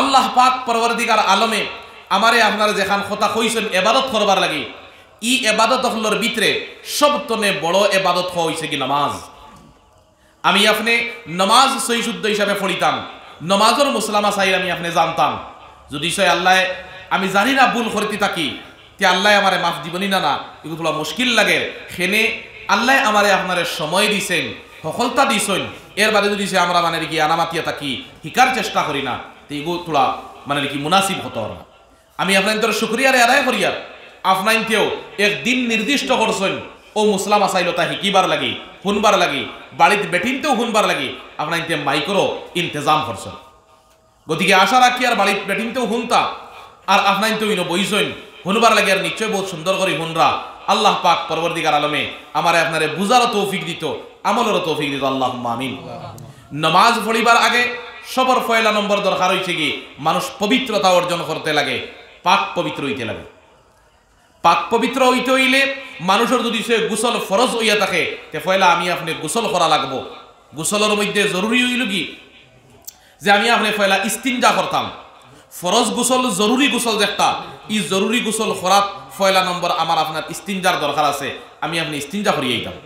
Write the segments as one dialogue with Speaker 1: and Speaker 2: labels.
Speaker 1: আল্লাহ পাক পরবর্তীকার আলমে আমারে আপনারা যেখান কথা কইছেন, এবাদত করবার লাগে। ই এবাদত হলোর ভিতরে সবতনে বড় এবাদত হয়েছে কি নামাজ। আমি আপনি নমাজ সই শুদ্ধ হিসাবে পড়িতাম, নমাজের মুসলামা চাই আমি আপনি জানতাম। যদি সে আল্লাহ, আমি জানি না ভুল করতে থাকি, তে আল্লাহ আমারে মাফ দিবনি না না, এগুলো তোলা মুশকিল লাগে। সেনে আল্লাহ আমারে আপনারে সময় দিছেন, সফলতা দিছেন, এর বাদে যদি সে আমরা মানে কি আনামাতিয়া থাকি, শিকার চেষ্টা করি না। তো এগুলো তোলা মানে কি মুনাসিব হতো না আমি আপনার শুক্রিয়ারে আদায় করিয়ার আপনাইনতেও একদিন নির্দিষ্ট করছেন ও মুসলাম আসাইল তা হিকিবার লাগি শুনবার লাগি বাড়িতে বেটিনতেও শুনবার লাগি আপনাইনতে মাইকরও ইন্তজাম করছেন। গতিকে আশা রাখি আর বাড়িতে বেটিনতেও শুনতা আর আপনার আপনাইনতেও ইনো বইছেন শুনবার লাগে আর নিশ্চয় বহুত সুন্দর করে শুনরা আল্লাহ পাক পরবর্তীকার আলমে আমার আপনারে বুঝারও তৌফিক দিত আমলেরও তৌফিক দিত আল্লাহ আমিন। নমাজ পড়িবার আগে সবর ফয়লা নম্বর দরকার হয়েছে কি, মানুষ পবিত্রতা অর্জন করতে লাগে, পাক পবিত্র হইতে লাগে। পাক পবিত্র হইতে হইলে মানুষের যদি সে গোসল ফরজ হইয়া থাকে, তে ফয়লা আমি আপনি গোসল করা লাগবো। গোসলের মধ্যে জরুরি হইল কি, যে আমি আপনি ফয়লা ইস্তিনজা করতাম। ফরজ গোসল জরুরি গোসল যেটা ই জরুরি গোসল করাত ফয়লা নম্বর আমার আপনার ইস্তিনজার দরকার আছে, আমি আপনি ইস্তিনজা করিয়ে দিতাম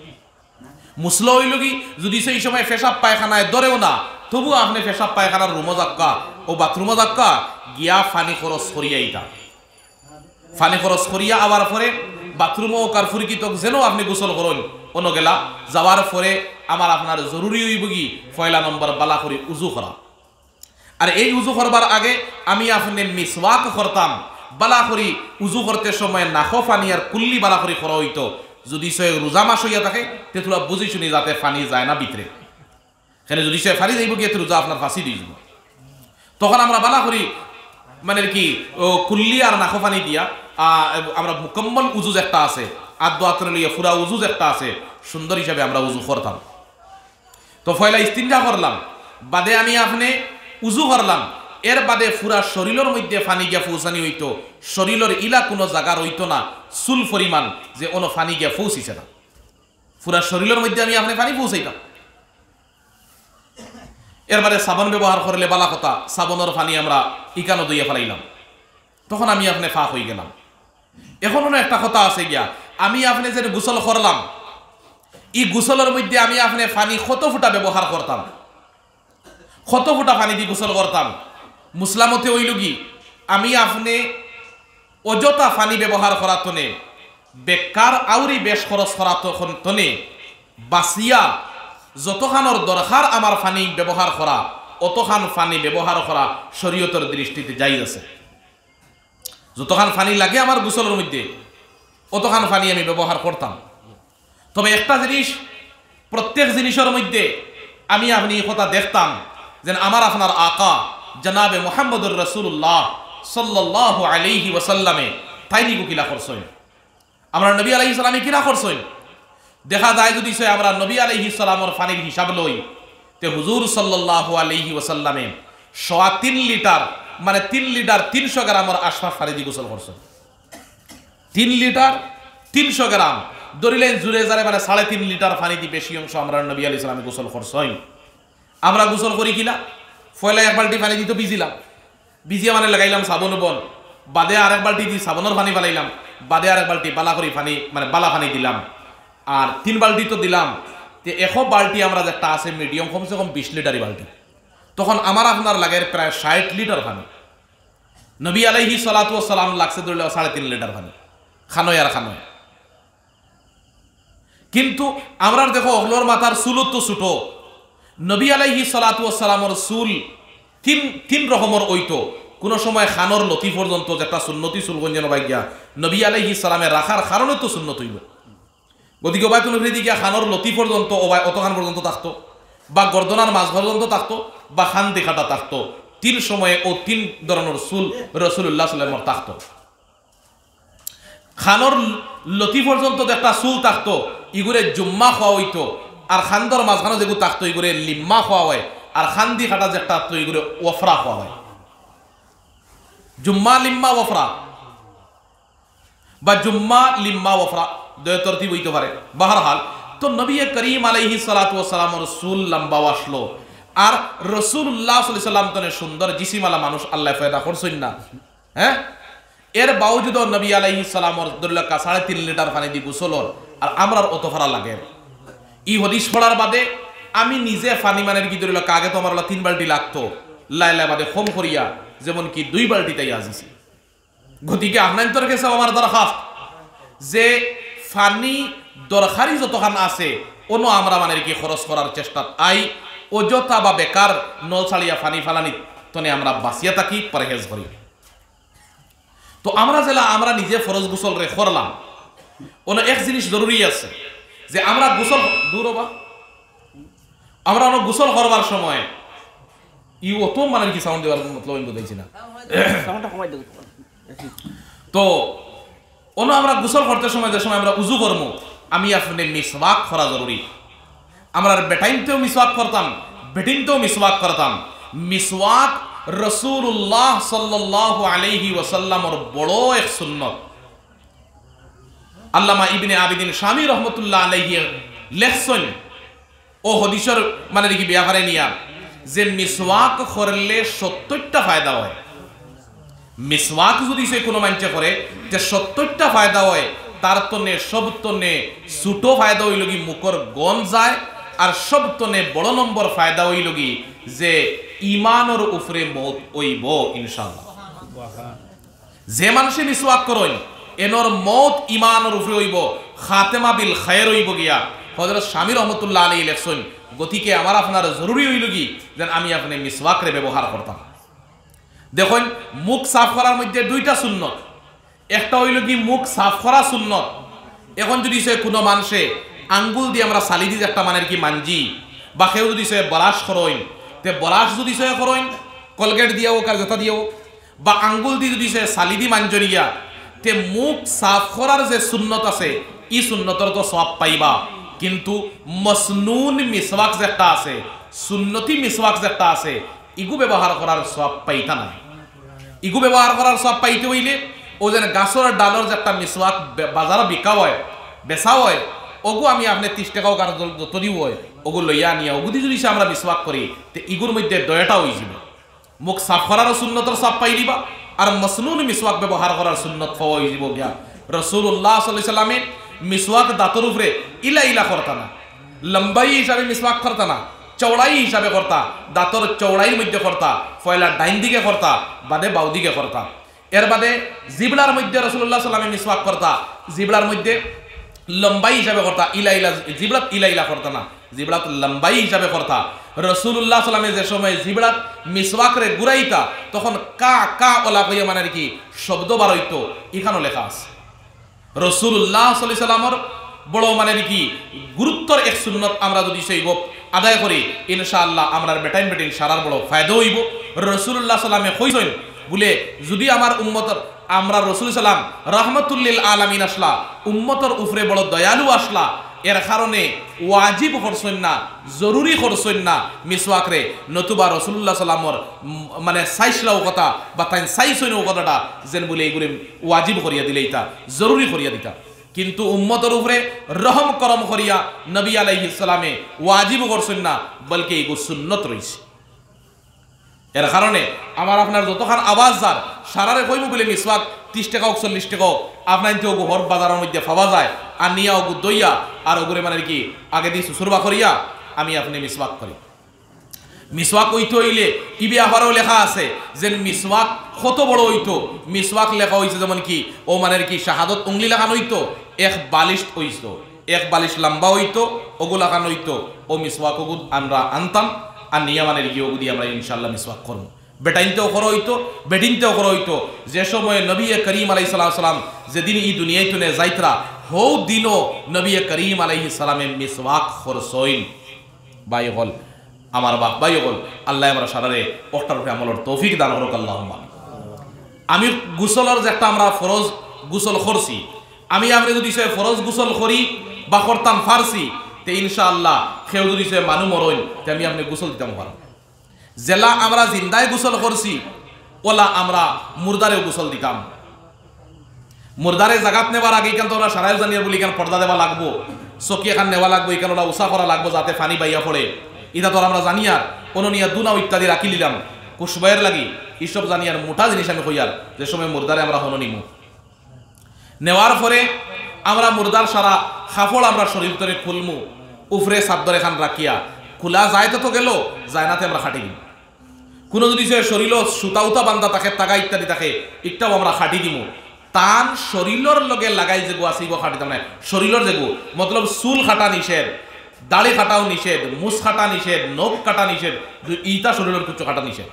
Speaker 1: মুসলো হইল কি, যদি সেই সময় ফেসাব পায়খানায় ধরেও না তবু আপনি পেশাব পায়খানার রুমো যাক্কা ও বাথরুমো যাক্কা গিয়া ফানি খরচ করিয়া দিতাম ফানি খরচ করিয়া আবার পরে বাথরুমও কার ফুরকিত যেন আপনি গোসল করুন, অন্য গেলা যাওয়ার পরে আমার আপনার জরুরি হইব কি? ফয়লা নম্বর বালা করি উজু করা। আর এই উজু করবার আগে আমি আপনি মিসওয়াক করতাম, বালা করি উজু করতে সময় নাখো ফানি আর কুল্লি বালা করি করা হইতো। যদি সে রোজা মাস হইয়া থাকে তে তোরা বুঝি শুনি যাতে ফানি যায় না ভিতরে। সেখানে যদি সে ফানি যাইব গিয়ে রোজা আপনার ফাঁসি দিয়ে দিব। তখন আমরা বালা করি মানে কি কুল্লি আর নাখো ফানি দিয়া আমরা মুকম্মল উজুজ একটা আছে আদ্য আত্মনে লইয়া ফুরা উজুজ একটা আছে, সুন্দর হিসাবে আমরা উজু করতাম। তো ফয়লা ইস্তিনজা করলাম, বাদে আমি আপনি উজু করলাম, এর বাদে ফুরা শরীরের মধ্যে ফানি গিয়া পৌঁছানি হইতো, শরীরের ইলা কোনো জায়গার হইতো না, চুল পরিমাণ যে কোনো ফানি গিয়া পৌঁছিছে না। ফুরা শরীরের মধ্যে আমি আপনি পানি পৌঁছাইতাম এর বাদে সাবান ব্যবহার করলে বালা কথা, সাবনের পানি আমরা ইকানো দইয়া ফেলাইলাম। তখন আমি আপনি ফাঁক হয়ে গেলাম। এখনও একটা কথা আছে গিয়া, আমি আপনি যে গোসল করলাম ই গোসলের মধ্যে আমি আপনি পানি কত ফুটা ব্যবহার করতাম? কত ফুটা পানি দিয়ে গোসল করতাম? মুসলামতে হইল কি, আমি আপনি অযথা পানি ব্যবহার করা তনে, বেকার আউরি বেশ খরচ করা তনে বাসিয়া যতখানোর দরকার আমার পানি ব্যবহার করা অতখান পানি ব্যবহার করা শরীয়তের দৃষ্টিতে যাই আছে। যতখান পানি লাগে আমার গোসলের মধ্যে, অতখান পানি আমি ব্যবহার করতাম তবে একটা জিনিস প্রত্যেক জিনিসের মধ্যে আমি আপনি কথা দেখতাম যে আমার আপনার আকা, জনাবে মোহাম্মদুর রসুল্লাহ সাল্লাহ আলাইহি ওয়াসাল্লামে তাইনি কিলা করছেন আমরা নবী সালামে কিনা করছেন দেখা যায় যদি সে আমরা নবী আলাইহি সালামর পানির হিসাব লই, তে হুজুর সাল্লাহ আলাইহি ওয়াসাল্লামে সোয়া তিন লিটার মানে তিন লিটার তিনশো গ্রামের আশপাশ পানি দিয়ে গোসল করছেন। তিন লিটার তিনশো গ্রাম। ধরিলেন জুড়ে যারে মানে সাড়ে তিন লিটার পানি দিয়ে বেশি অংশ আমরা নবী আলি ইসলামে গোসল করছই। আমরা গোসল করি কিনা? ফয়লা এক বালতি পানি দিতে ভিজিলাম। ভিজিয়ে মানে লাগাইলাম সাবন বন। বাদে আর এক বালতি দিয়ে সাবনের পানি বালাইলাম বাদে আর এক বালতি বালা করি পানি মানে বালা পানি দিলাম। আর তিন বালতি তো দিলাম। যে এশ বালতি আমরা যেটা আছে মিডিয়াম কমসে কম বিশ লিটারই বালতি। তখন আমার আপনার লাগে প্রায় ষাট লিটার পানি নবী আলাইহি সালাতু সালাম লাগছে ধরলে সাড়ে তিন লিটার পানি খানোয় আর খানোয় কিন্তু আমরা দেখো অহলোর মাথার চুলত তো ছুটো নবী আলাইহি সালাতু সালামর চুল তিন তিন রকমের ঐতো। কোনো সময় খানর লতি পর্যন্ত যেটা সুন্নতি চুল গঞ্জন গিয়া। নবী আলাইহি সালামে রাখার কারণে তো সুন্নত হইল গতিকে ওবায় তুমি দিকে খানর লতি পর্যন্ত ওবায় অতখান পর্যন্ত থাকতো বা গর্দনার মাছ পর্যন্ত থাকতো বা খান দেখাটা থাকতো তিন সময়ে ও তিন ধরনের চুল রসুল্লাহ সাল্লামর থাকতো খানর লতি পর্যন্ত একটা চুল থাকতো ইগুরে জুম্মা খাওয়া হইতো আর খান্দর মাঝখানে যেগুলো থাকতো ইগুরে লিম্মা খাওয়া হয় আর খান্দি খাটা যে থাকতো ইগুরে ওফরা খাওয়া হয় জুম্মা লিম্মা ওফরা বা জুম্মা লিম্মা ওফরা তরতিব হইতে পারে। বাহার হাল তো নবী করিম আলাইহি সালাতু সালামর চুল লম্বা আসলো। আর রসুল্লাহ সাল্লাম তনে সুন্দর জিসিমালা মানুষ, আল্লাহ ফয়দা করছেন না। হ্যাঁ? এর বাউজুদ নবী আলাইহি সালামর দুল্লাকা সাড়ে তিন লিটার পানি দি গুসলর, আর আমরার অত ফারা লাগে। ই হদিস পড়ার বাদে আমি নিজে ফানি মানের কি ধরিল আগে তো আমার তিন বালতি লাগতো। লাইলা বাদে হোম করিয়া, যেমন কি দুই বালতি তাই আজিছি। গতিকে আপনার তোর কাছে আমার দরখাস্ত। যে ফানি দরকারি যতখান আছে অন্য আমরা মানে কি খরচ করার চেষ্টা আই অযথা বা বেকার নল ছাড়িয়া ফানি ফালানি তনে আমরা বাঁচিয়া থাকি পরহেজ করি। তো আমরা জেলা আমরা নিজে ফরজ গোসল রে করলাম। অন্য এক জিনিস জরুরি আছে যে আমরা গোসল দূর হবা? আমরা অনেক গোসল করবার সময় ই অত মানে কি সাউন্ড দেওয়ার মতলব আমি বুঝাইছি না। তো অন্য আমরা গোসল করতে সময় যে সময় আমরা উজু করব আমি আসলে মিসওয়াক করা জরুরি। আমরা বেটাইনতেও মিসওয়াক করতাম, বেটিনতেও মিসওয়াক করতাম। মিসওয়াক রসুল্লাহ সাল্লাল্লাহু আলাইহি ওয়াসাল্লামর বড় এক সুন্নত। আল্লামা ইবনে আবিদিন স্বামী রহমতুল্লাহ আলাইহি লেখছেন, ও হদিসর মানে দেখি ব্যাপারে নিয়া, যে মিসওয়াক করলে সত্তরটা ফায়দা হয়। মিসওয়াক যদি সে কোনো মানুষে করে, যে সত্তরটা ফায়দা হয়, তার তনে, সব তনে ছোটো ফায়দা হইল কি মুখর গন যায়, আর সব তনে বড় নম্বর ফায়দা হইল কি যে ইমানর উপরে মত ওইব ইনশাল্লাহ যে মানুষে মিসওয়াক করেন, এনর মত ইমানর উপরে হইব, খাতেমা বিল খায়ের হইব গিয়া। হজরত স্বামী রহমতুল্লাহ আলী ইলেকশন গতিকে আমার আপনার জরুরি হইল কি, যেন আমি আপনি মিসওয়াকরে ব্যবহার করতাম। দেখুন, মুখ সাফ করার মধ্যে দুইটা সুন্নত। একটা হইল কি মুখ সাফ করা সুন্নত। এখন যদি সে কোনো মানুষে আঙ্গুল দিয়ে আমরা সালি দিয়ে একটা মানের কি মানজি, বা কেউ যদি সে বলাস করইন তে বলাস যদি সে করইন কলগেট দিয়েও কার জোতা দিয়েও, বা আঙ্গুল দিয়ে যদি সে সালি দি মানজনিয়া, তে মুখ সাফ করার যে সুন্নত আছে ই সুন্নতর তো সব পাইবা। কিন্তু মসনুন মিসওয়াক যে একটা আছে, সুন্নতি মিসওয়াক যে একটা আছে ইগু ব্যবহার করার সব পাইতা নাই। ইগু ব্যবহার করার সব পাইতে হইলে, ও যেন গাছর ডালর যে একটা মিসওয়াক বাজারে বিকা হয়, বেচা হয় ওগু আমি আপনি ত্রিশ টাকাও কার যত দিব হয় ওগু লইয়া নিয়া ওগু দি যদি আমরা মিসওয়াক করি, তে ইগুর মধ্যে দয়াটা হয়ে যাবে। মুখ সাফ করারও সুন্নতর সব পাই দিবা আর মসনুন মিসওয়াক ব্যবহার করার সুন্নত পাওয়া হয়ে যাব গিয়া রসুল্লাহ সাল্লাহ সাল্লামে মিসওয়াক দাঁতর উপরে ইলা ইলা করতা না লম্বাই হিসাবে মিসওয়াক করতা না চৌড়াই হিসাবে করতা, দাঁতর চৌড়াইয়ের মধ্যে করতা, ফয়লা ডাইন দিকে করতা, বাদে বাউ দিকে করতা। এর বাদে জিবলার মধ্যে রসুল্লাহ সাল্লামে মিসওয়াক করতা, জিবলার মধ্যে লম্বাই হিসাবে করতা ইলা ইলা জিবলাত ইলা ইলা করতা না, জিবলাত লম্বাই হিসাবে করতা। রসুল্লাহ সাল্লামে যে সময় জিবলাত মিসওয়াকরে গুড়াইতা তখন কা কা ওলা কইয়া মানে কি, শব্দ বার হইতো, এখানেও লেখা আছে। রসুল্লাহ সাল্লাহ সাল্লামর বড় মানে কি, গুরুত্বর এক সুন্নত আমরা যদি সেই আদায় করি, ইনশাআল্লাহ আমরা বেটাইন বেটিন সারার বড় ফায়দা হইব। রসুল্লাহ সাল্লামে কইসইন বলে যদি আমার উম্মতর আমরা রসুল সাল্লাম রহমতুল্লিল আলামিন আসলা, উম্মতর উফরে বড় দয়ালু আসলা, এর কারণে ওয়াজিব করছেন না, জরুরি করছেন না মিসওয়াকরে, নতুবা রসুল্লাহ সাল্লামর মানে সাইসলাও কথা বা তাই সাইসইন কথাটা যেন বলে এগুলি ওয়াজিব করিয়া দিলে ইতা জরুরি করিয়া দিতা। কিন্তু উম্মতর উপরে রহম করম করিয়া নবী আলাইহিস সালামে ওয়াজিব করছেন না, বলকে এগু সুন্নত রয়েছে এর কারণে আমার আপনার যতক্ষণ আওয়াজ যার, সারারে কইব বলে মিসওয়াক, ত্রিশ টাকা হোক, চল্লিশ টাকা হোক, আপনার তো ওগু হর বাজারের মধ্যে পাওয়া যায়, আর নিয়া ওগু দইয়া, আর ওগুরে মানে কি, আগে দিয়ে সুসুরবা করিয়া আমি আপনি মিসওয়াক করি। মিসওয়াক হইতে হইলে ইবি আবারও লেখা আছে যে মিসওয়াক কত বড় হইতো মিসওয়াক লেখা হইছে যেমন কি, ও মানে কি, শাহাদত, উংলি লেখানো হইতো এক বালিশ হইতো এক বালিশ লম্বা হইতো ওগু লাগানো হইতো, ও মিসওয়াক ওগু আমরা আনতাম, আর নিয়া মানে কি ওগু দিয়ে আমরা ইনশাল্লাহ মিসওয়াক করব। বেটাইনতেও করা হইতো বেটিনতেও করা হইতো। যে সময়ে নবী করিম আলাই সালাম যেদিন ই দুনিয়ায় তুলে যাইতরা হৌ দিনও নবী করিম আলাইহি সালামে মিসওয়াক খরসইন বাই হল আমার বাপ বাই হল আল্লাহ আমরা সারারে অষ্টার উপরে আমলের তৌফিক দান করুক আল্লাহ আমি গুসলের যে একটা আমরা ফরজ গুসল করছি আমি আপনি যদি সে ফরজ গুসল করি বা করতাম ফার্সি, তে ইনশাআল্লাহ কেউ যদি সে মানু মরইন, তে আমি আপনি গুসল দিতাম পারো জেলা আমরা জিন্দায় গোসল করছি, ওলা আমরা মুর্দারেও গোসল দিতাম। মুর্দারে জাগাত নেবার আগে কেন তোমরা সারাই জানিয়ে বলি কেন পর্দা দেওয়া লাগবো, চকি এখান নেওয়া লাগবো, এখানে ওরা উষা করা লাগবো, যাতে পানি বাইয়া পড়ে। এটা তো আমরা জানি আর অননিয়া দুনাও ইত্যাদি রাখি নিলাম কুশবাইয়ের লাগি, এইসব জানি আর মোটা জিনিস আমি কইয়ার যে সময় মুর্দারে আমরা হন নিমু নেওয়ার পরে আমরা মুর্দার সারা খাফড় আমরা শরীর তরে খুলমু, উফরে সাদ্দর এখান রাখিয়া। খোলা যায় তো তো গেল, যায় নাতে আমরা খাটি দিম। কোনো যদি সে শরীর সুতা উতা বান্ধা থাকে তাকা ইত্যাদি থাকে, একটাও আমরা খাটি দিমু। তান শরীরের লগে লাগাই যেগু আসিব খাটি মানে শরীরের যেগু। মতলব চুল খাটা নিষেধ, দাড়ি খাটাও নিষেধ মুস খাটা নিষেধ, নখ কাটা নিষেধ ইটা শরীরের কুচু কাটা নিষেধ।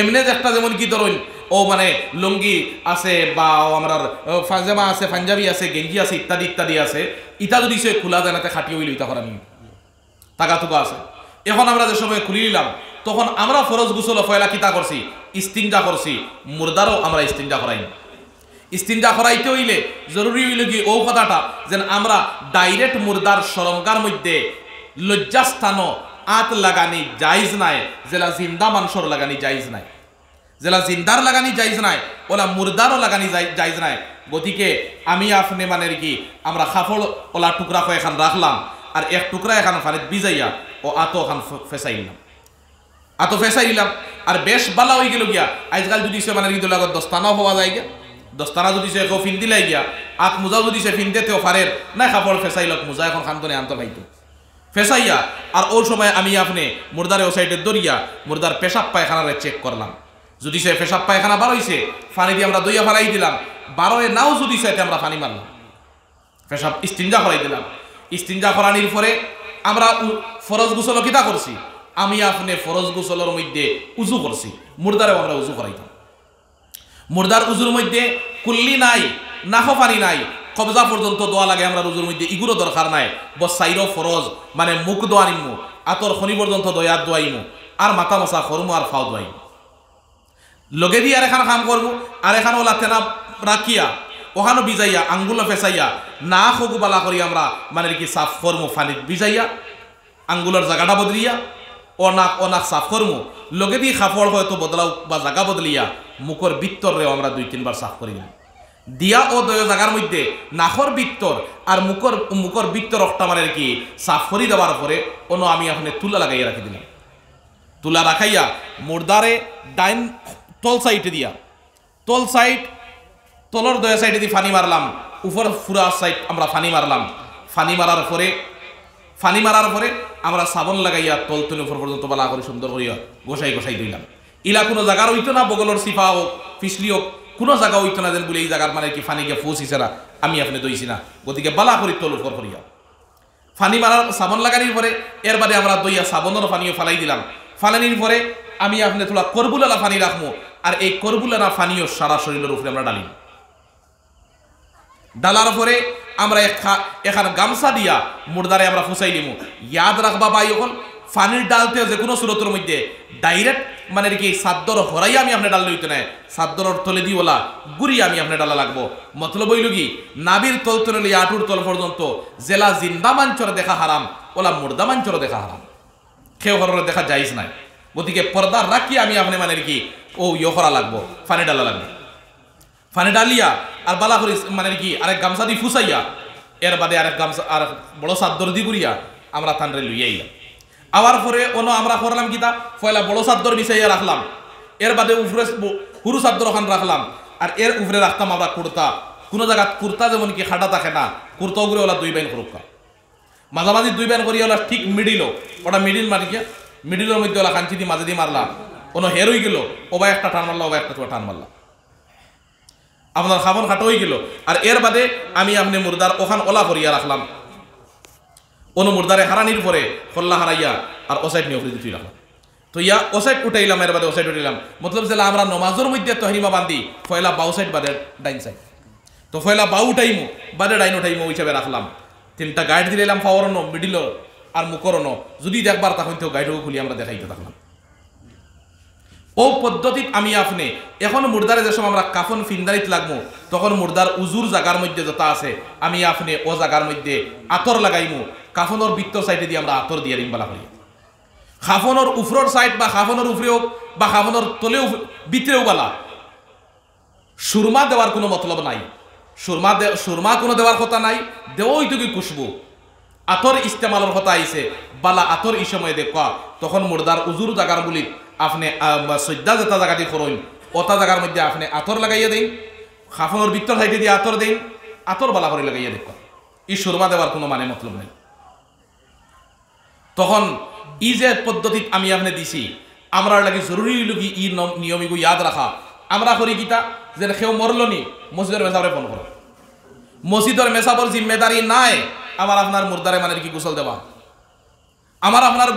Speaker 1: এমনি একটা যেমন কি ধরুন ও মানে লুঙ্গি আছে বা আমার ফাজামা আছে পাঞ্জাবি আছে, গেঞ্জি আছে, ইত্যাদি ইত্যাদি আছে, ইটা যদি সে খোলা যায় নাতে খাটিয়ে হইল ইটা নিয়ে টাকা টুকা আছে। এখন আমরা যে সময় খুলি নিলাম, তখন আমরা ফরজ গুসল ফয়লা কিতা করছি? ইস্তিনজা করছি। মুর্দারও আমরা ইস্তিনজা করাই। ইস্তিনজা করাইতে হইলে জরুরি হইল কি, ও কথাটা, যেন আমরা ডাইরেক্ট মুর্দার সরঙ্গার মধ্যে লজ্জাস্থান আত লাগানি জাইজ নাই, জেলা জিন্দা মানুষের লাগানি জাইজ নাই। জেলা জিন্দার লাগানি জাইজ নাই, ওলা মুর্দারও লাগানি জাইজ নাই। গতিকে আমি আপনি মানে কি, আমরা খাফড় ওলা টুকরা করে এখান রাখলাম, আর এক টুকরা এখান ফানিত বিজাইয়া, ও আতো এখান ফেসাইলাম আতো ফেসাইলাম আর বেশ বালা হয়ে গেল গিয়া আজকাল যদি সে মানে কিন্তু লাগত দস্তানাও হওয়া যায় গিয়া, দস্তানা যদি সে ফিন দিলাই গিয়া, আত মোজা যদি সে ফিন দিতেও পারের না কাপড় ফেসাইলক মোজা এখন খান্তনে আনতে পাইতো ফেসাইয়া, আর ওই সময় আমি আপনি মুর্দারে ও সাইডে দরিয়া মুর্দার পেশাব পায়খানারে চেক করলাম। যদি সে পেশাব পায়খানা বার হইছে পানি দিয়ে আমরা দইয়া ফেলাই দিলাম, বারোয় নাও যদি সে আমরা পানি মারলাম। পেশাব ইস্তিনজা করাই দিলাম। ইস্তিনজা করানির পরে আমরা ফরজ গুসল কিতা করছি? আমি আপনি ফরজ গুসলের মধ্যে উজু করছি, মুর্দারেও আমরা উজু করাইতাম। মুর্দার উজুর মধ্যে কুল্লি নাই নাহ পানি নাই কবজা পর্যন্ত দোয়া লাগে আমরা রুজুর মধ্যে ইগুলো দরকার নাই। বস সাইরো ফরজ মানে মুখ দোয়া নিমু, আতর খনি পর্যন্ত দয়ার দোয়াইমু আর মাথা মশা করমু আর ফাও দোয়াইমু লগে দিয়ে আর এখান কাম করব আর এখানে ওলা তেনা রাখিয়া ওখানো বিজাইয়া, আঙ্গুলো ফেসাইয়া না খগু বালা করি আমরা মানে কি সাফ করমু ফানিত বিজাইয়া আঙ্গুলের জায়গাটা বদলিয়া, অনাক অনাক সাফ করমু লগে দিয়ে খাফড় হয়তো বদলাও বা জায়গা বদলিয়া মুখর বিত্তরেও আমরা দুই তিনবার সাফ করি দিয়া ও দয় জায়গার মধ্যে নাখর বিত্তর আর মুখর মুখর বিত্তর একটা মানে কি? সাফ করি দেওয়ার পরে অন্য আমি এখন তুলা লাগাইয়া রাখি দিলাম তুলা রাখাইয়া মুর্দারে ডাইন তল সাইডে দিয়া। তল সাইড তলর দয়া সাইডে দিয়ে ফানি মারলাম উপর ফুরা সাইড আমরা ফানি মারলাম ফানি মারার পরে ফানি মারার পরে আমরা সাবন লাগাইয়া তল তলে উপর পর্যন্ত বালা করে সুন্দর করিয়া গোসাই গোসাই দিলাম ইলা কোনো জায়গার হইতো না বগলর সিফা হোক ফিসলি হোক কোনো জায়গা হইতো না যেন বলে এই জায়গার মানে কি ফানি গিয়ে ফুসিছে না, আমি আপনি দইছি না। গতিকে বালা করি তল উপর করিয়া ফানি মারার সাবন লাগানির পরে, এর বাদে আমরা দইয়া সাবনের পানিও ফালাই দিলাম। ফালানির পরে আমি আপনি তোলা করবুলালা ফানি রাখব আর এই করবুলানা ফানিও সারা শরীরের উপরে আমরা ডালিম। ডালার পরে আমরা এখান গামছা দিয়া মুর্দারে আমরা ফুসাই নিমু ইয়াদ রাখবা ভাই এখন ফানির ডালতে যে কোনো সুরতের মধ্যে ডাইরেক্ট মানে কি, সাদ্দর হরাই আমি আপনি ডাল লইতে নাই। সাদ্দর তলে দি ওলা গুড়ি আমি আপনি ডালা লাগবো। মতলব হইল কি, নাবির তল তলে আটুর তল পর্যন্ত জেলা জিন্দা মাঞ্চর দেখা হারাম, ওলা মুর্দা মাঞ্চর দেখা হারাম। খেয়ে হরের দেখা যাইজ নাই। গতিকে পর্দা রাখি আমি আপনি মানে কি, ও ইয়ে করা লাগবো, ফানি ডালা লাগবে। ফানি ডালিয়া আর বালা করি মানে কি, আরেক গামছা দি ফুসাইয়া, এর বাদে আরেক গামছা আর বড় সাদ্দর দি করিয়া আমরা থানরে লইয়াইলাম আবার পরে অন্য আমরা করলাম কিতা? পয়লা বড় সাদ্দর বিছাইয়া রাখলাম। এর বাদে উফরে হুরু সাদ্দর ওখান রাখলাম। আর এর উপরে রাখতাম আমরা কুর্তা। কোনো জায়গা কুর্তা যেমন কি খাটা থাকে না, কুর্তা উপরে ওলা দুই বাইন করুকা মাঝামাঝি দুই বাইন করিয়া ওলা ঠিক মিডিল ওটা মিডিল মারি গিয়া মিডিলের মধ্যে ওলা কাঞ্চি দিয়ে মাঝে দিয়ে মারলা। কোনো হের হয়ে গেল ওবা একটা টান মারলা ওবা একটা টান মারলা। আপনার খাবন খাটো হয়ে গেল। আর এর বাদে আমি আপনি মুর্দার ওখান ওলা করিয়া রাখলাম। অনু মুর্দারে হারানির পরে খোল্লা হারাইয়া আর ওসাইড নিয়ে ফ্রিজে তুইলাম তো ইয়া ওসাইড উঠাইলাম এর বাদে ওসাইড উঠাইলাম। মতলব যে আমরা নমাজের মধ্যে তহরিমা বান্ধি ফয়লা বাউ সাইড বাদে ডাইন সাইড। তো ফয়লা বাউ উঠাইমু, বাদে ডাইন উঠাইমু হিসাবে রাখলাম। তিনটা গাইড দিলাম, ফাওয়ারনো মিডিল আর মুখরনো। যদি দেখবার তখন তো গাইডও খুলি, আমরা দেখাইতে থাকলাম। ও পদ্ধতিত আমি আপনি। এখন মুর্দারে যে সময় আমরা কাফন ফিন্দারিত লাগবো তখন মুর্দার উজুর জাগার মধ্যে যত আছে, আমি আপনি ও জাগার মধ্যে আতর লাগাইমু। কাফনের বৃত্ত সাইডে দিয়ে আমরা আতর দিয়ে দিম বলা করি খাফনের উফরর সাইড বা খাফনের উফরে হোক বা খাফনের তলেও ভিতরেও বলা। সুরমা দেওয়ার কোনো মতলব নাই। সুরমা সুরমা কোনো দেওয়ার কথা নাই দেওয়াই তো কি খুশবু। আতর ইস্তেমালের কথা আইছে, বালা আতর এই সময় দেখা তখন মুর্দার উজুর জাগার বলি আপনি সজ্জা যেটা জায়গাটি করইন ওটা জায়গার মধ্যে আপনি আতর লাগাইয়া দিন, খাফনের ভিতর সাইডে দিয়ে আতর দিন, আতর বালা করে লাগাইয়া দেখবা এই সুরমা দেওয়ার কোনো মানে মতলব নেই। তখন ই যে পদ্ধতি আমি আপনি দিছি আমরা লাগে জরুরি লগি ই নিয়মিগু ইয়াদ রাখা। আমরা করি কিতা? যে সেও মরলো নি মসজিদের মেসাবরে ফোন করো। মসজিদের মেসাবর জিম্মেদারি নাই আমার আপনার মুর্দারে মানে কি গোসল দেওয়া? আমার আপনার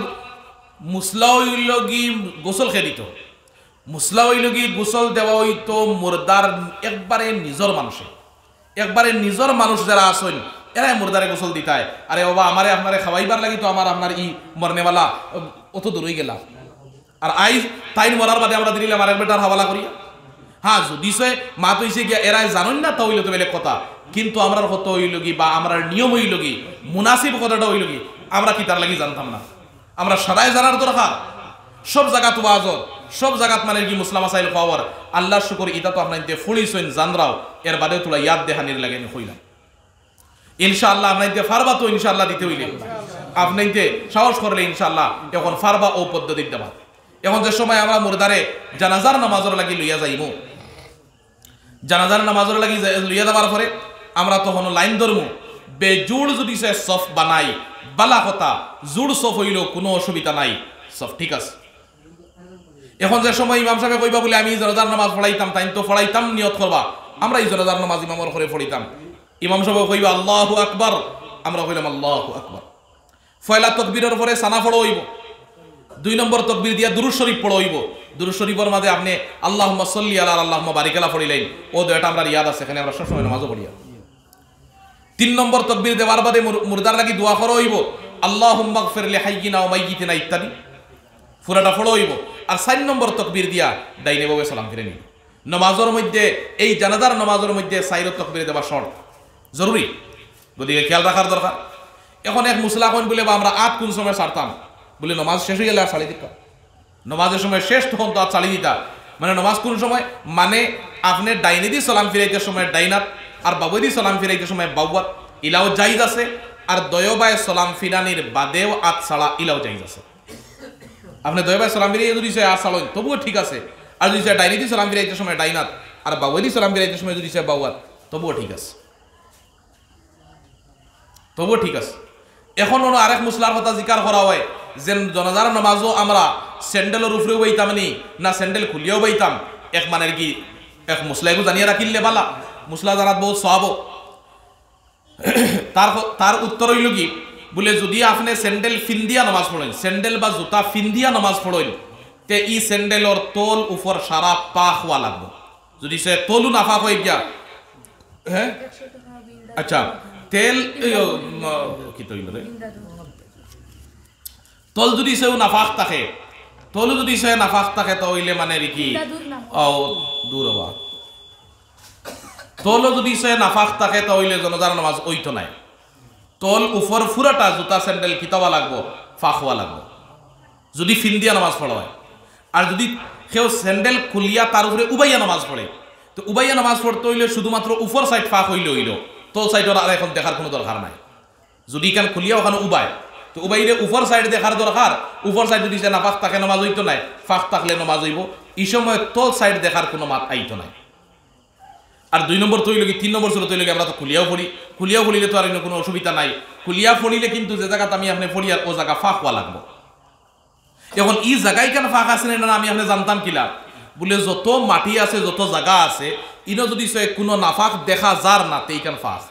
Speaker 1: মুসলা লগি গোসল খেদিত মুসলা লগি গোসল দেওয়া হইতো মুর্দার একবারে নিজর মানুষে। একবারে নিজর মানুষ যারা আসেন এরাই মুর্দারে গোসল দিতায় আরে বাবা, আমারে আপনারে খাওয়াইবার লাগি তো আমার আপনার ই মরনেওয়ালা, অত দূরই গেলাম। আর আই, তাই মরার বাদে আমরা দিলাম আর এক বেটার হাওয়ালা করিয়া। হ্যাঁ যদি সে মা তো এসে গিয়া, এরাই জানুন না তা হইল তো বেলেগ কথা। কিন্তু আমরা কত হইল কি বা আমরা নিয়ম হইল কি মুনাসিব কথাটা হইল কি আমরা কি তার লাগি জানতাম না? আমরা সদাই জানার দরকার। সব জায়গাত ওয়াজত সব জায়গাত মানে কি মুসলাম আসাইল পাওয়ার আল্লাহ শুকর, ইতা তো আপনার ফুলিছেন জানরাও। এর বাদেও তোলা ইয়াদ দেহানির লাগে আমি হইলাম। ইনশাআল্লাহ আপনার আপনাইতে ফারবা তো ইনশাআল্লাহ দিতে হইলে। আপনাইতে সাহস করলে ইনশাআল্লাহ এখন ফারবা ও পদ্ধতি দেবা। এখন যে সময় আমরা মুরদারে জানাজার নামাজর লাগি লইয়া যাইব জানাজার নামাজর লাগি লইয়া যাবার পরে আমরা তখন লাইন ধরবো বেজুড় যদি সে সফ বানাই বালা কথা সফ হইল কোনো অসুবিধা নাই। সফ ঠিক আছে। এখন যে সময় ইমাম সাহেব কইবা বলে, আমি জনাজার নামাজ পড়াইতাম তাই তো পড়াইতাম, নিয়ত করবা। আমরা এই জনাজার নামাজ ইমামর করে পড়িতাম। ইমাম সাহেব কইবা, আল্লাহু আকবার। আমরা কইলাম, আল্লাহু আকবার। ফয়লা তকবীরের পরে সানা পড়ো হইব। দুই নম্বর তকবির দিয়া দুরুদ শরীফ পড়ো হইব। দুরুদ শরীফের মাঝে আপনি, আল্লাহুম্মা সাল্লি আলা আল্লাহুম্মা বারিকালা পড়িলেন। ও দুইটা আমরা ইয়াদ আছে, এখানে আমরা সবসময় নামাজও পড়িয়া তিন নম্বর তকবির দেওয়ার বাদে মুর্দার লাগি দোয়া করো হইব। আল্লাহুম্মা গফির লি হাইয়িনা ওয়া মাইয়িতিনা ইত্যাদি। পুরাটা ফলো হইব। আর চার নম্বর তকবির দিয়া ডাইনে বাবু সালাম ফিরে নিব। নমাজের মধ্যে, এই জানাজার নমাজের মধ্যে সাইরত তকবির দেওয়া শর্ট জরুরি। গতিকে খেয়াল রাখার দরকার। এখন এক মুসলা কোন বলে বা আমরা আট কোন সময় সারতাম বলে নমাজ শেষ হয়ে গেলে আর চালিয়ে দিতাম। নমাজের সময় শেষ তখন তো আর চালিয়ে দিতা। মানে নমাজ কোন সময়? মানে আপনি ডাইনে দি সালাম ফিরাইতে সময় ডাইনাত আর বাবু দি সালাম ফিরাইতে সময় বাবুয়াত ইলাও জাইজ আছে, আর দয়বায় সালাম ফিরানির বাদেও আত ছাড়া ইলাও জাইজ আছে। আপনি দয়বায় সালাম ফিরাইতে যদি সে আত ছাড়েন তবুও ঠিক আছে। আর যদি সে ডাইনে দি সালাম ফিরাইতে সময় ডাইনাত, আর বাবুরি সালাম ফিরাইতে সময় যদি সে বাবুয়াত, তবুও ঠিক আছে। তবুও ঠিক আছে। এখন অন্য আরেক মুসলার কথা জিকার করা হয় যে জনাজার নামাজও আমরা স্যান্ডেলের উপরেও বইতাম নি, না স্যান্ডেল খুলিয়াও বইতাম এক মানে কি, এক মুসলাইগু জানিয়ে রাখিলে বালা। মুসলা জানাত বহুত সহাব তার তার উত্তর হইল কি? বলে যদি আপনি স্যান্ডেল ফিন্দিয়া নামাজ পড়েন স্যান্ডেল বা জুতা ফিন্দিয়া নামাজ পড়েন তে ই স্যান্ডেলর তোল উপর সারা পা হওয়া লাগবে। যদি সে তোলু নাফা হয়ে গিয়া হ্যাঁ আচ্ছা তেল কি তৈল রে তল যদি সেও নাফাক থাকে তল যদি সে নাফাক থাকে তাহলে মানে কি? ও দূর হবা। তল যদি সে নাফাক থাকে, তাহলে জনজার নামাজ ওইতো নাই। তল উপর ফুরাটা জুতা, স্যান্ডেল কিতাবা লাগবো ফাঁক হওয়া লাগবো। যদি ফিন্দিয়া নামাজ পড়া হয়। আর যদি কেউ স্যান্ডেল খুলিয়া তার উপরে উবাইয়া নামাজ পড়ে, তো উবাইয়া নামাজ পড়তে হইলে শুধুমাত্র উপর সাইড ফাঁক হইলে হইল তো সাইডের আর এখন দেখার কোনো দরকার নাই। যদি কেন খুলিয়া ওখানে উবায়, তো উবাইরে উপর সাইড দেখার দরকার, উপর সাইড যদি সে না ফাঁক থাকে, নমাজ হইতো নাই, ফাঁক থাকলে নামাজ হইব। এই সময় তোল সাইড দেখার কোনো মাত আইতো নাই। আর দুই নম্বর তৈল কি, তিন নম্বর ছিল তৈল আমরা তো খুলিয়াও পড়ি খুলিয়াও পড়িলে তো আর কোনো অসুবিধা নাই। খুলিয়া পড়িলে কিন্তু যে জায়গাতে আমি আপনি পড়ি আর ও জায়গা ফাঁক হওয়া লাগবো। এখন ই জায়গায় কেন ফাঁক আছে না আমি আপনি জানতাম কিলা? বলে যত মাটি আছে, যত জায়গা আছে, ইনো যদি সে কোনো নাফাক দেখা যার না তে ফাঁক?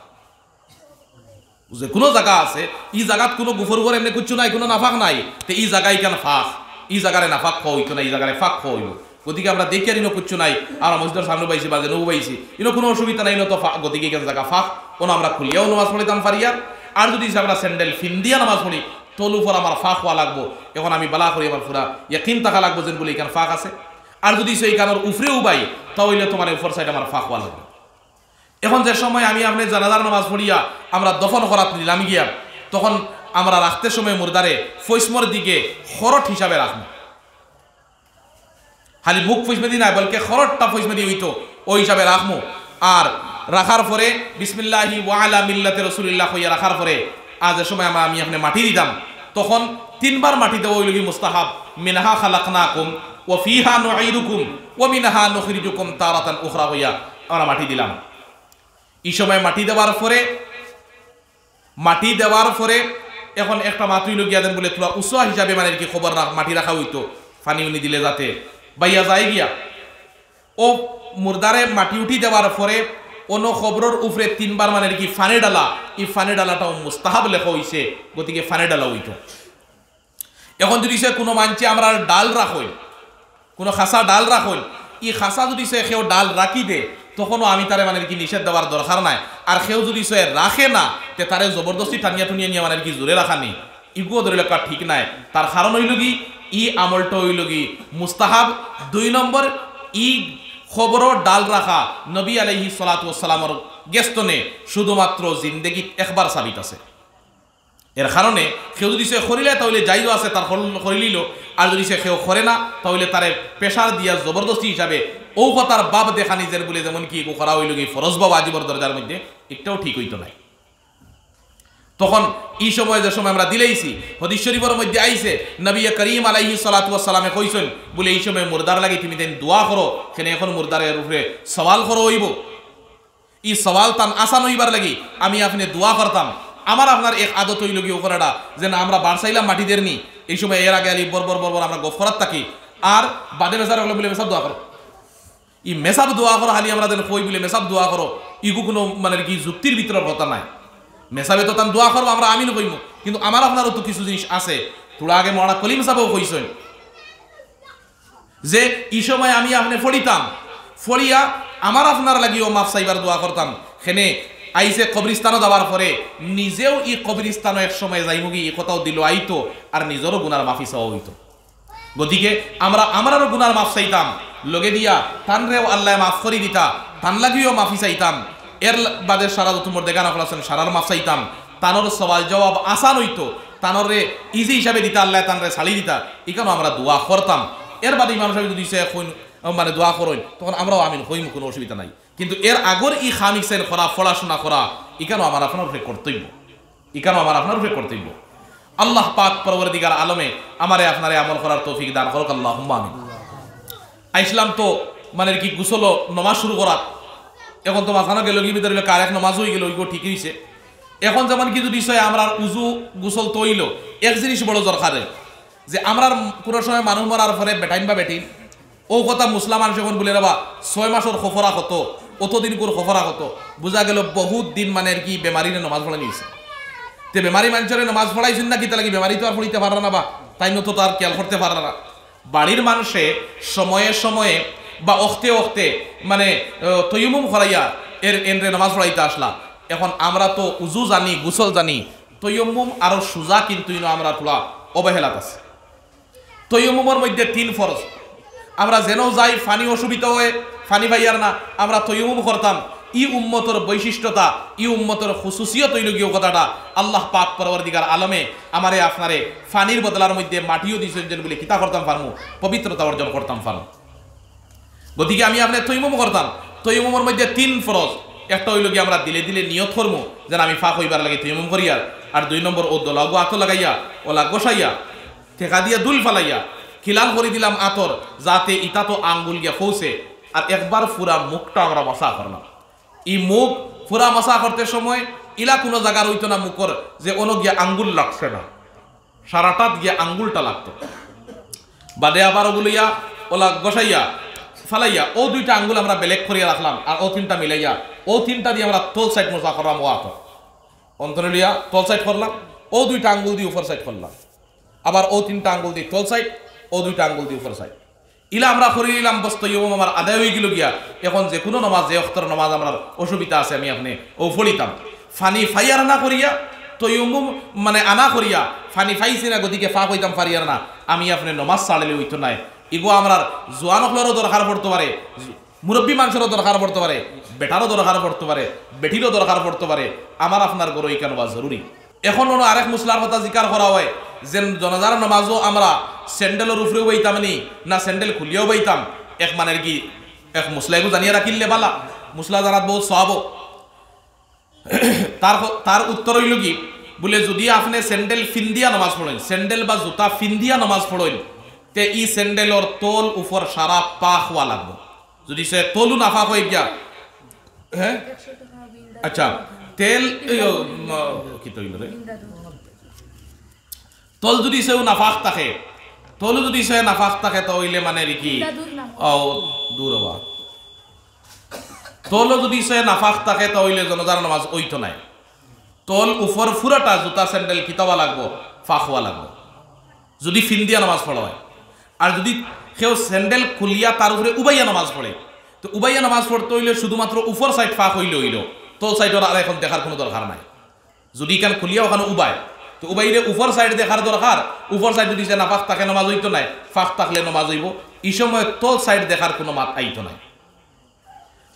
Speaker 1: যে কোনো জায়গা আছে, ই জায়গাত কোনো গুফর গুফর এমনি কিছু নাই, কোনো নাফাক নাই, তে ই জায়গায় কেন ফাঁক? ই জায়গারে নাফাক খাওয়া হইতো না এই জায়গায় ফাঁক খাওয়া হইব। গতিকে আমরা দেখি আর ইনো কিচ্ছু নাই। আমরা মসজিদের সামনে পাইছি বা যেন পাইছি ইনো কোনো অসুবিধা নাই, ইনো তো গতিকে কেন জায়গা ফাঁক। কোনো আমরা খুলিয়াও নামাজ পড়িতাম পারিয়ার আর যদি আমরা স্যান্ডেল ফিন্দিয়া নামাজ পড়ি, তলু পর আমার ফাঁক হওয়া লাগবো। এখন আমি বালা করি, আমার পুরা ইয়াকিন থাকা লাগবো যেন বলে এখানে ফাঁক আছে। আর যদি সেই কানোর উফরে উবাই তাহলে তোমার উপর সাইড আমার ফাঁক হওয়া লাগবে। এখন যে সময় আমি আপনি জানাজার নামাজ পড়িয়া আমরা দফন করাত নিলাম গিয়া, তখন আমরা রাখতে সময় মুরদারে ফৈসমর দিকে খরট হিসাবে রাখব। খালি মুখ ফৈসমেদি নাই, বলকে খরটটা ফৈসমেদি হইতো। ওই হিসাবে রাখব আর রাখার পরে, বিসমিল্লাহি ওয়ালা মিল্লাতে রসুলিল্লাহ হইয়া রাখার পরে, আজ সময় আমরা আমি আপনি মাটি দিতাম। তখন তিনবার মাটি দেওয়া হইল কি মুস্তাহাব। মিনহা খালাকনাকুম ও ফিহা নুঈদুকুম ও মিনহা নুখরিজুকুম তারাতান উখরা হইয়া আমরা মাটি দিলাম। এই সময় মাটি দেওয়ার পরে মাটি দেওয়ার পরে এখন একটা মাতুই লগিয়া দেন বলে, তোরা উৎসাহ হিসাবে মানে কি খবর মাটি রাখা হইতো। ফানি উনি দিলে যাতে। বাইয়া যায় গিয়া। ও মুর্দারে মাটি উঠি দেওয়ার পরে অন্য খবরের উপরে তিনবার মানে কি ফানে ডালা, এই ফানে ডালাটাও মুস্তাহাব লেখা হইছে, গতিকে ফানে ডালা হইতো। এখন যদি সে কোনো মানছে আমরা ডাল রাখই, কোনো খাসা ডাল রাখই ই খাসা যদি সে সেও ডাল রাখি দে, তখনও আমি তারে মানে কি নিষেধ দেওয়ার দরকার নাই। আর সেও যদি সে রাখে না, তে তারে জবরদস্তি টানিয়া টুনিয়া নিয়ে মানে কি জোরে রাখা নি ইগুও ধরে লেখা ঠিক নাই। তার কারণ হইল কি ই আমলটা হইল কি? মুস্তাহাব, দুই নম্বর, ই খবর ডাল রাখা, নবী আলহি সালাতামর গেস্তনে শুধুমাত্র জিন্দেগিত একবার সাবিত আছে। এর কারণে কেউ যদি সে খরিলে, তাহলে যাইও আছে, তার খরিলিল আর যদি সে কেউ খরে না, তাহলে তারে পেশার দিয়া জবরদস্তি হিসাবে কথার বাপ দেখা নিজের বলে, যেমন কি করা হইল কি, ফরজ বাবা আজীবর দরজার মধ্যে, একটাও ঠিক হইতো নাই। তখন এই সময় যে সময় আমরা দিলেইছি, হদিস শরীফের মধ্যে আইছে, নবী করিম আলাইহি সালামে কইছেন, বলে এই সময় মুর্দার লাগি তুমি দেন দোয়া করো সেখানে এখন মুর্দারের উপরে সওয়াল করো হইব। ই সওয়াল তান আসান হইবার লাগি আমি আপনি দোয়া করতাম। আমার আপনার এক আদত হইল কি ওখানেটা যে না আমরা বাড়সাইলাম মাটিদের নি। এই সময় এর আগে আলি বরবর বরবর আমরা গফরাত থাকি। আর বাদে মেসার হলে বলে মেসাব দোয়া করো। ই মেসাব দোয়া করো হালি আমরা যেন কই বলে মেসাব দোয়া করো ইগু কোনো মানে কি যুক্তির ভিতরের কথা নাই। মেসাবে তো তান দোয়া করব, আমরা আমিনও কইম। কিন্তু আমার আপনারও তো কিছু জিনিস আছে। তোরা আগে মরা কলিম সাহেবও কইছেন যে, এই সময় আমি আপনি ফড়িতাম। ফড়িয়া আমার আপনার লাগিও মাফ সাইবার দোয়া করতাম। সেনে আইসে কবরিস্তানও যাওয়ার পরে নিজেও ই কবরিস্তানও এক সময় যাইমুগি এই কথাও দিল আইতো, আর নিজেরও গুনার মাফি চাওয়া হইতো। গতিকে আমরা, আমারও গুনার মাফ চাইতাম। লগে দিয়া তানরেও আল্লাহ মাফ করি দিতা, তান লাগিও মাফি চাইতাম। এর বাদে সারা তোমার দেখানো করাছেন সারার মাফ চাইতাম। তানোর সওয়াল জবাব আসান হইতো। তানরে ইজি হিসাবে দিতা, আল্লাহ তানরে ছাড়ি দিতা। এখানেও আমরা দোয়া করতাম। এর বাদে ইমাম সাহেব যদি সে মানে দোয়া করেন, তখন আমরাও আমিন হইম, কোনো অসুবিধা নাই। কিন্তু এর আগর ই খামিক্সেন করা, পড়াশোনা করা, এখানেও আমার আপনার উপরে কর্তব্য। এখানেও আমার আপনার উপরে কর্তব্য। আল্লাহ পাক পরবর্তীকার আলমে আমারে আপনারে আমল করার তৌফিক দান করক আল্লাহ আমিন। আইসলাম তো মানে কি, গুসল নমাজ শুরু করার এখন তো মাঝখানে গেল কি ভিতরে কার এক নমাজ হয়ে গেল, ওইগো ঠিক হয়েছে এখন যেমন কি যদি আমরা উজু গুসল তৈল, এক জিনিস বড় দরকারে, যে আমরা কোনো সময় মানুষ মরার পরে বেটাইন বা বেটিন, ও কথা মুসলাম মানুষ যখন বলে রাবা ছয় মাসের খফরা কত অতদিন করে খফরা কত বোঝা গেল, বহুত দিন মানে আর কি বেমারি নমাজ পড়া নিয়েছে তে বেমারি মানুষের নমাজ পড়াইছেন না কি তাহলে কি বেমারি তো আর পড়িতে পারে না, বা তাই নত তো আর খেয়াল করতে পারে না। বাড়ির মানুষে সময়ে সময়ে বা অখতে অখতে মানে তৈমুম করাইয়া এর এনরে নামাজ পড়াইতে আসলা। এখন আমরা তো উজু জানি, গুসল জানি তৈয়ম্মুম আরও সুজা কিন্তু আমরা তোলা অবহেলাত আছে। তৈয়ম্মুমের মধ্যে তিন ফরজ। আমরা যেন যাই ফানি অসুবিধা হয়ে, ফানি ভাইয়ার না, আমরা তৈয়ম্মুম করতাম। ই উম্মতর বৈশিষ্ট্যতা, ই উম্মতর খুসুসিয়ত তৈলগীয় কথাটা। আল্লাহ পাক পরবর্তীকার আলমে আমারে আপনারে ফানির বদলার মধ্যে মাটিও দিয়েছেন বলে কিতা করতাম ফার্মু, পবিত্রতা অর্জন করতাম ফার্মু। গতিকে আমি আপনার তৈমুম করতাম। তৈমুমের মধ্যে তিন ফরজ। একটা হইল কি আমরা দিলে দিলে নিয়ত করব যেন আমি ফাঁক হইবার লাগে তৈমুম করিয়া। আর দুই নম্বর, ও দলাগু আত লাগাইয়া, ওলা গোসাইয়া, ঠেকা দিয়া দুল ফালাইয়া, খিলাল করে দিলাম আতর, যাতে ইটা তো আঙ্গুল গিয়া পৌঁছে আর একবার ফুরা মুখটা আমরা মশা করলাম ই মুখ ফুরা মশা করতে সময় ইলা কোনো জায়গার হইতো না মুখর, যে ono গিয়া আঙ্গুল লাগছে না। সারাটাত গিয়া আঙ্গুলটা লাগতো। বাদে আবার বলিয়া, ওলা গোসাইয়া ফালাইয়া, ও দুইটা আঙ্গুল আমরা বেলেগ করিয়া রাখলাম, আর ও তিনটা মিলাইয়া, ও তিনটা দিয়ে আমরা তোল সাইড মোজা করলাম ও আত অন্তরে লিয়া তোল সাইড করলাম, ও দুইটা আঙ্গুল দিয়ে উপর সাইড করলাম। আবার ও তিনটা আঙ্গুল দিয়ে তোল সাইড ও দুইটা আঙ্গুল দিয়ে উপর সাইড ইলা আমরা করে নিলাম বস্ত ইয়ম আমার আদায় হয়ে গেল গিয়া, এখন যে কোনো নমাজ, যে অক্তর নমাজ আমার অসুবিধা আছে, আমি আপনি ও ফলিতাম। ফানি ফাইয়ার না করিয়া তৈমুম মানে আনা করিয়া, ফানি ফাইছি না গতিকে ফা হইতাম ফারিয়ার না, আমি আপনি নমাজ ছাড়লে হইতো নাই। ইগো আমরা জোয়ান হলেরও দরকার পড়তে পারে, মুরব্বী মানুষেরও দরকার পড়তে পারে, বেটারও দরকার পড়তে পারে, বেটিরও দরকার পড়তে পারে, আমার আপনার গরু এই কেন জরুরি? এখন অন্য আরেক মুসলার কথা জিকার করা হয় যে জনাজার নমাজও আমরা স্যান্ডেলের উপরেও বইতাম নি, না স্যান্ডেল খুলিয়েও বইতাম। এক মানের কি, এক মুসলাইগু জানিয়ে রাখিলে বালা, মুসলা জানাত বহুত সহাব তার তার উত্তর হইল কি, বলে যদি আপনি স্যান্ডেল ফিন্দিয়া নামাজ পড়েন, স্যান্ডেল বা জুতা ফিন্দিয়া নামাজ পড়েন তে ই স্যান্ডেলর তোল উপর সারা পা হওয়া লাগবে। যদি সে তোলু নাফা হয়ে গিয়া হ্যাঁ? আচ্ছা তেল কি তৈল রে? তল যদি সেও নাফাক থাকে তলু যদি সে নাফাক থাকে তাহলে মানে কি? ও দূর হবা। তল যদি সে নাফাক থাকে তাহলে জনজার নামাজ ওইতো নাই। তল উপর ফুরাটা জুতা স্যান্ডেল কিতাবা লাগবো ফাঁক হওয়া লাগবো। যদি ফিন্দিয়া নামাজ পড়া হয়। আর যদি কেউ স্যান্ডেল খুলিয়া তার উপরে উবাইয়া নামাজ পড়ে তো উবাইয়া নামাজ পড়তে হইলে শুধুমাত্র উপর সাইড ফাঁক হইলে হইল তো সাইডের আর এখন দেখার কোনো দরকার নাই। যদি কান খুলিয়া ওখানে উবায় তো উবাইলে উপর সাইড দেখার দরকার উপর সাইড যদি না ফাঁক থাকে নামাজ হইতো নাই, ফাঁক থাকলে নামাজ হইব, এই সময় তো সাইড দেখার কোনো মাত আইতো নাই।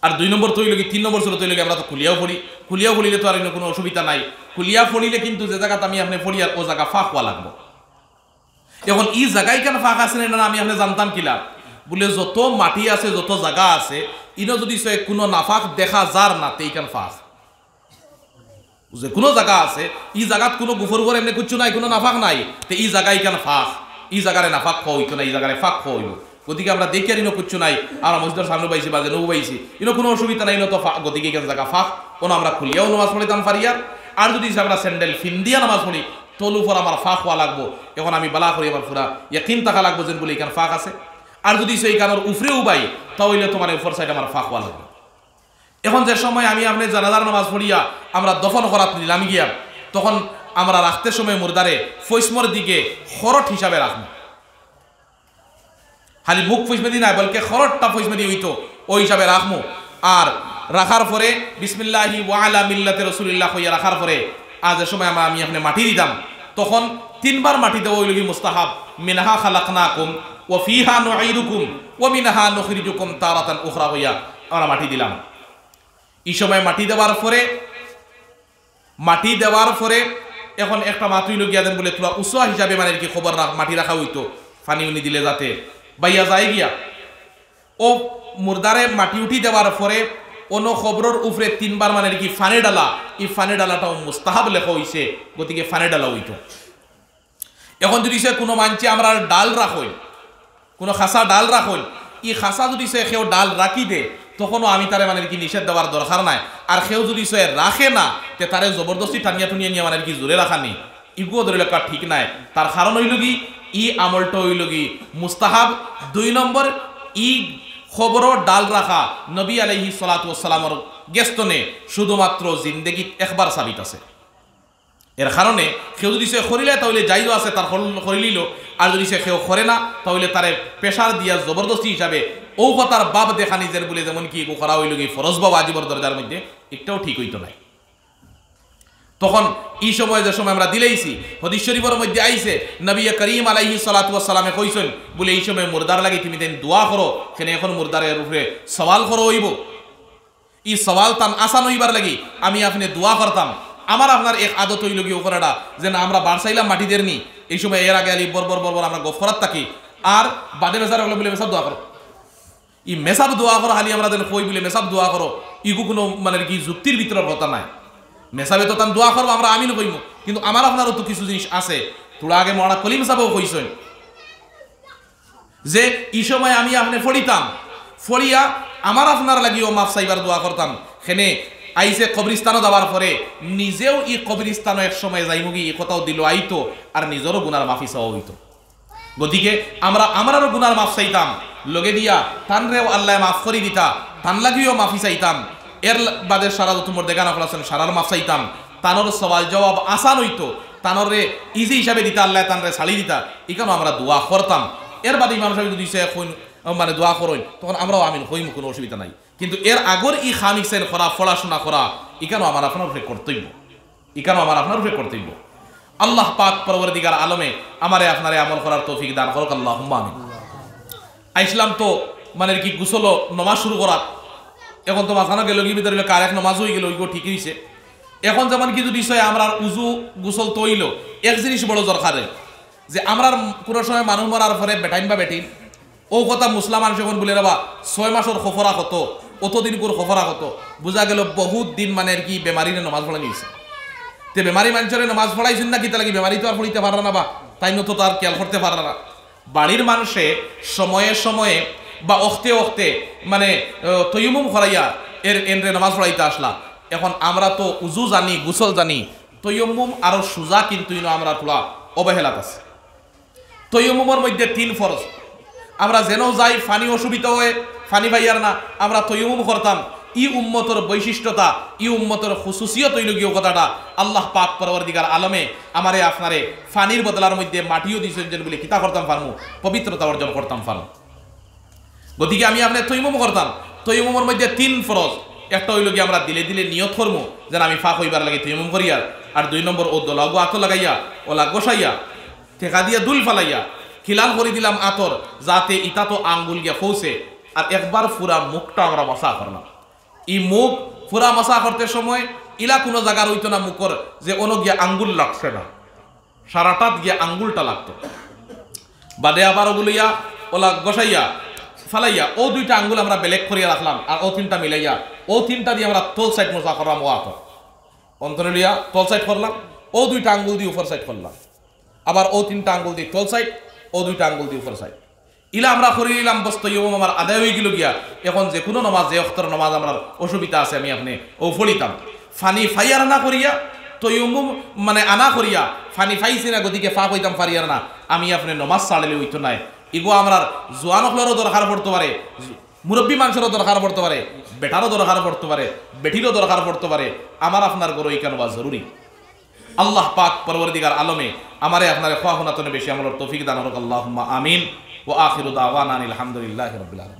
Speaker 1: আর দুই নম্বর তৈল কি তিন নম্বর তৈল আমরা তো খুলিয়াও পড়ি খুলিয়াও পড়িলে তো আর কোনো অসুবিধা নাই, খুলিয়া পড়িলে কিন্তু যে জায়গাতে আমি আপনি পড়ি আর ও জায়গা ফাঁক হওয়া লাগবো। এখন ই জায়গায় কেন ফাঁক আছে না আমি আপনি জানতাম কিলা বলে যত মাটি আছে, যত জায়গা আছে, ইনো যদি সে কোনো নাফাক দেখা যার না তে ইকান ফাঁক। যে কোনো জায়গা আছে, ই জায়গাত কোনো গুফর উপর এমনি কুচ্ছু নাই, কোনো নাফাক নাই, তে ই জায়গা ইকান ফাঁক? ই জায়গারে নাফাক খাওয়া হইতো না এই জায়গায় ফাঁক খাওয়া হইব গতিকে আমরা দেখি আর ইনো কুচ্ছু নাই, আর মসজিদের সামনে পাইছি, বা যেন পাইছি। ইনো কোনো অসুবিধা নাই, ইনো তো গতিকে এখানে জায়গা ফাঁক। কোনো আমরা খুলিয়াও নামাজ পড়িতাম পারিয়ার আর যদি আমরা স্যান্ডেল ফিন্দিয়া নামাজ পড়ি তলু উপর আমার ফাঁক হওয়া লাগবো। এখন আমি বালা করি আমার পুরা ইয়াকিন থাকা লাগবো যেন বলে এখানে ফাঁক আছে। আর যদি সেই কানোর উফরে উবাই তাহলে তোমার উপর সাইড আমার ফাঁক হওয়া লাগবে। এখন যে সময় আমি আপনি জানাজার নামাজ পড়িয়া আমরা দফন করাত নিলাম গিয়া, তখন আমরা রাখতে সময় মুরদারে ফৈসমর দিকে খরট হিসাবে রাখব খালি মুখ ফৈসমেদি নাই, বলকে খরটটা ফৈসমেদি হইতো ওই হিসাবে রাখব আর রাখার পরে, বিসমিল্লাহি ওয়ালা মিল্লাতে রসুলিল্লাহ হইয়া রাখার পরে, আজ সময় আমরা আমি আপনি মাটি দিতাম তখন তিনবার মাটি দেওয়া ওইলগি মুস্তাহাব, মিনহা খালাকনাকুম ও ফিহা নুঈদুকুম ও মিনহা নুখরিজুকুম তারাতান উখরা হইয়া আমরা মাটি দিলাম। এই সময় মাটি দেওয়ার পরে, মাটি দেওয়ার পরে এখন একটা মাতুই লগিয়া দেন বলে, তোরা উৎসাহ হিসাবে মানে কি খবর মাটি রাখা হইতো? পানি উনি দিলে যাতে। বাইয়া যায় গিয়া, ও মুর্দারে মাটি উঠি দেওয়ার পরে অন্য খবরের উপরে তিনবার মানে কি ফানে ডালা, এই ফানে ডালাটাও মুস্তাহাব লেখা হইছে, গতিকে ফানে ডালা হইতো। এখন যদি সে কোনো মানছে আমরা ডাল রাখই, কোনো খাসা ডাল রাখই ই খাসা যদি সে সেও ডাল রাখি দে, তখনও আমি তারে মানে কি নিষেধ দেওয়ার দরকার নাই। আর সেও যদি সে রাখে না, তে তারে জবরদস্তি টানিয়া টুনিয়া নিয়ে মানে কি জোরে রাখা নি ইগুও ধরে লেখা ঠিক নাই। তার কারণ হইল কি ই আমলটা হইল কি, মুস্তাহাব দুই নম্বর ই খবর ডাল রাখা নবী আলহি সালাতামর গেস্তনে শুধুমাত্র জিন্দেগিত একবার সাবিত আছে। এর কারণে কেউ যদি সে খরিলে তাহলে যাইও আছে, তার খরিলিল। আর যদি সে কেউ খরে না, তাহলে তারে পেশার দিয়া জবরদস্তি হিসাবে ও কথার বাপ দেখা নিজের বলে যেমন কি করা হইল কি ফরজ বাবা আজীবর দরজার মধ্যে, একটাও ঠিক হইতো নাই। তখন এই সময় যে সময় আমরা দিলেইছি, হদিস শরীফের মধ্যে আইছে, নবী করিম আলাইহি সালামে কইছেন, বলে এই সময় মুর্দার লাগে তুমি দেন দোয়া করো, কেন এখন মুর্দারের উপরে সওয়াল করো হইব। ই সওয়াল তান আসান হইবার লাগি আমি আপনি দোয়া করতাম। আমার আপনার এক আদত হইল কি ওখানেটা যে না আমরা বারসাইলাম মাটিদের নি। এই সময় এর আগে আলি বরবর বরবর আমরা গফরাত থাকি। আর বাদে মেসার হলো বলে মেসাব দোয়া করো। ই মেসাব দোয়া করো, হালি আমরা দেন কই বলে মেসাব দোয়া করো। ইগু কোনো মানে কি যুক্তির ভিতরে কথা নাই। মেসাবে তো তান দোয়া করব, আমরা আমিনও কইব কিন্তু আমার আপনারও তো কিছু জিনিস আছে। তোরা আগে মরা কলিম সাহেবও কইছেন যে, এই সময় আমি আপনি ফড়িতাম। ফড়িয়া আমার আপনার লাগিও মাফ সাইবার দোয়া করতাম। সেনে আইসে কবরিস্তানও যাওয়ার পরে নিজেও ই কবরিস্তানও এক সময় যাইমুগি এই কথাও দিল আইতো, আর নিজেরও গুনার মাফি চাওয়া হইতো। গতিকে আমরা আমারও গুনার মাফ চাইতাম। লগে দিয়া তানরেও আল্লাহ মাফ করি দিতা, তান লাগিও মাফি চাইতাম। এর বাদে সারা তোমার দেখানো ফলাছেন সারার মাফ চাইতাম। তানোর সওয়াল জবাব আসান হইতো। তানরে ইজি হিসাবে দিতা, আল্লাহ তানরে ছাড়ি দিতা। এখানেও আমরা দোয়া করতাম। এর বাদে ইমাম সাহেব যদি সে মানে দোয়া করইন তখন আমরাও আমিন হইম, কোনো অসুবিধা নাই। কিন্তু এর আগর ই খামিকসেন করা, পড়াশোনা করা এখানেও আমার আপনার উপরে কর্তব্য এখানেও আমার আপনার উপরে কর্তব্য আল্লাহ পাক পরবর্তীকার আলমে আমারে আপনারে আমল করার তৌফিক দান করক আল্লাহ আমিন। আইসলাম তো মানে কি গুসল নমাজ শুরু করার এখন তো মাঝখানে গেল কি ভিতরে কার এক নমাজ হয়ে গেল, ওইগো ঠিক হয়েছে এখন যেমন কিছু বিষয় আমরা উজু গুসল তৈল, এক জিনিস বড় দরকারে, যে আমরা কোনো সময় মানুষ মরার পরে বেটাইন বা বেটিন, ও কথা মুসলাম মানুষ যখন বলে রাবা, ছয় মাসের খফরা কত, অতদিন করে খফরা কত, বোঝা গেল বহুত দিন মানে আর কি বেমারি নমাজ পড়া নিয়েছে তে বেমারি মানুষের নামাজ পড়াইছেন না কি তাহলে কি বেমারি তো আর পড়িতে পারে না বা তাই তো তার খেয়াল করতে পারে না। বাড়ির মানুষে সময়ে সময়ে বা অখতে অখতে মানে তৈমুম করাইয়া এর, এনরে নামাজ পড়াইতে আসলা। এখন আমরা তো উজু জানি, গুসল জানি তৈয়ম্মুম আরও সুজা কিন্তু আমরা তোলা অবহেলাত আছে। তৈয়ম্মুমের মধ্যে তিন ফরজ। আমরা যেন যাই ফানি অসুবিধা হয়ে, ফানি ভাইয়ার না, আমরা তৈয়মুম করতাম। ই উম্মতর বৈশিষ্ট্যতা, ই উম্মতর খুসুসিয়ত তৈলগীয় কথাটা। আল্লাহ পাক পরবর্তীকার আলমে আমারে আপনারে ফানির বদলার মধ্যে মাটিও দিয়েছেন বলে কিতা করতাম ফার্মু, পবিত্রতা অর্জন করতাম ফার্মু। গতিকে আমি আপনার তৈমুম করতাম। তৈমুমের মধ্যে তিন ফরজ। একটা হইল গিয়ে আমরা দিলে দিলে নিয়ত করব, যেন আমি ফাঁক হইবার লাগে তৈমুম করিয়া। আর দুই নম্বর, ও দলাগো আতো লাগাইয়া, ওলা গোসাইয়া, ঠেকা দিয়া দুল ফালাইয়া, খিলাল করে দিলাম আতর, যাতে ইটা তো আঙ্গুল গিয়া পৌঁছে আর একবার পুরা মুখটা আমরা মশা করলাম। ই মুখ পুরা মশা করতে সময় ইলা কোনো জায়গার হইতো না মুখর যে ono গিয়া আঙ্গুল লাগছে না। সারাটাত গিয়া আঙ্গুলটা লাগতো। বাদে আবার ওগুলিয়া ওলা গসাইয়া ফালাইয়া, ও দুইটা আঙ্গুল আমরা বেলেগ করিয়া রাখলাম, আর ও তিনটা মিলাইয়া, ও তিনটা দিয়ে আমরা তোল সাইড মোজা করলাম ও আতর অন্তরে লিয়া তল সাইড করলাম, ও দুইটা আঙ্গুল দিয়ে উপর সাইড করলাম। আবার ও তিনটা আঙ্গুল দিয়ে তল সাইড ও দুইটা আঙ্গুল দিয়ে উপর সাইড ইলা আমরা করি নিলাম বস্ত ইয়ম আমার আদায় হয়ে গেল গিয়া, এখন যে কোনো নমাজ, যে অক্তর নমাজ আমার অসুবিধা আছে, আমি আপনি ও ফলিতাম। ফানি ফাইয়ার না করিয়া তৈমুম মানে আনা করিয়া, ফানি ফাইছি না গতিকে ফা কইতাম ফারিয়ার না, আমি আপনি নমাজ ছাড়লে হইতো নাই। ইগো আমরা জোয়ান হলেরও দরকার পড়তে পারে, মুরব্বী মানুষেরও দরকার পড়তে পারে, বেটারও দরকার পড়তে পারে, বেটিরও দরকার পড়তে পারে, আমার আপনার গরো কেন বা জরুরি? আল্লাহ পাক পরবর্তীকার আলমে আমারে আপনার খোয়া বেশি আমার তৌফিক দান হোক আল্লাহ আমিন। ও আখিরুদ আওয়ান আলহামদুলিল্লাহ রবিলাম